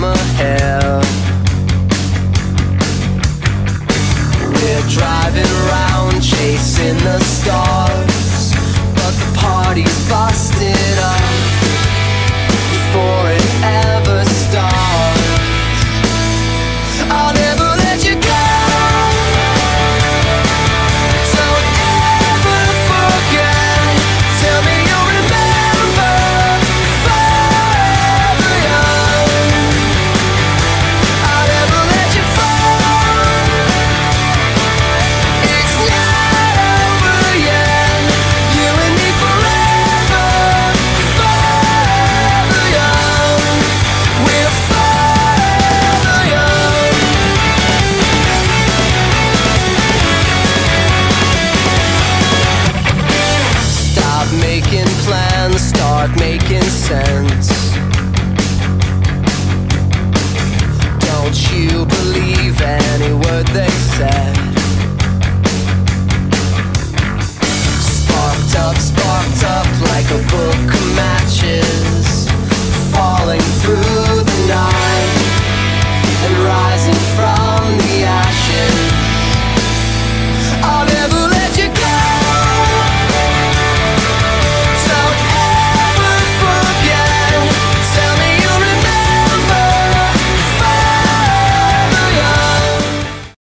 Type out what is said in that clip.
summer hell. We're driving around chasing the stars.